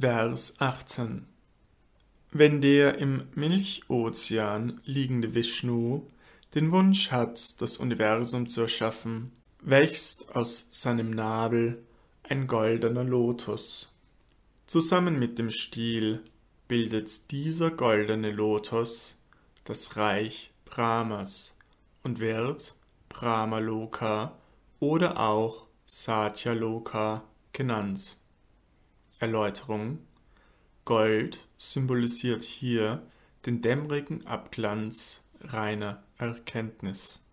Vers 18 Wenn der im Milchozean liegende Vishnu den Wunsch hat, das Universum zu erschaffen, wächst aus seinem Nabel ein goldener Lotus. Zusammen mit dem Stiel bildet dieser goldene Lotus das Reich Brahmas und wird Brahmaloka oder auch Satyaloka genannt. Erläuterung. Gold symbolisiert hier den dämmerigen Abglanz reiner Erkenntnis